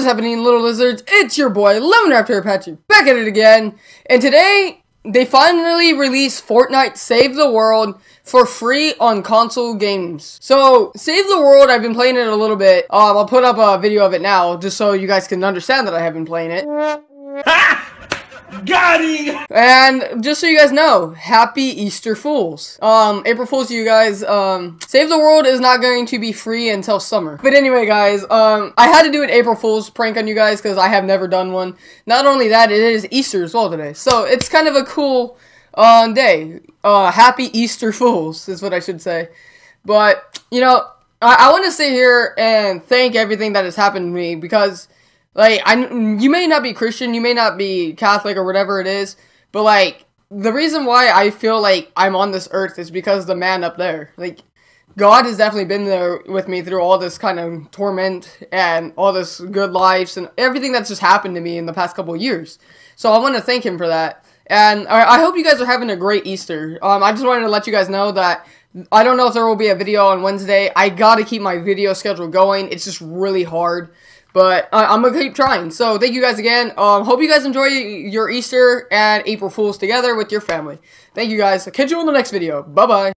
Is happening, little lizards? It's your boy, Lemon Raptor Apache, back at it again. And today, they finally released Fortnite Save the World for free on console games. So, Save the World, I've been playing it a little bit. Um, I'll put up a video of it now, just so you guys can understand that I have been playing it. Got him! And just so you guys know, happy Easter Fools. Um, April Fools you guys. Um, Save the World is not going to be free until summer. But anyway, guys, um, I had to do an April Fools prank on you guys because I have never done one. Not only that, it is Easter as well today. So it's kind of a cool uh, day. Uh, happy Easter Fools is what I should say. But, you know, I, I want to sit here and thank everything that has happened to me because like I, you may not be Christian, you may not be Catholic or whatever it is, but like the reason why I feel like I'm on this earth is because the man up there. Like God has definitely been there with me through all this kind of torment and all this good lives and everything that's just happened to me in the past couple years. So I want to thank him for that. And I hope you guys are having a great Easter. Um, I just wanted to let you guys know that I don't know if there will be a video on Wednesday. I gotta keep my video schedule going. It's just really hard. But I'm gonna keep trying. So thank you guys again. Um, hope you guys enjoy your Easter and April Fools together with your family. Thank you guys. I'll catch you on the next video. Bye bye.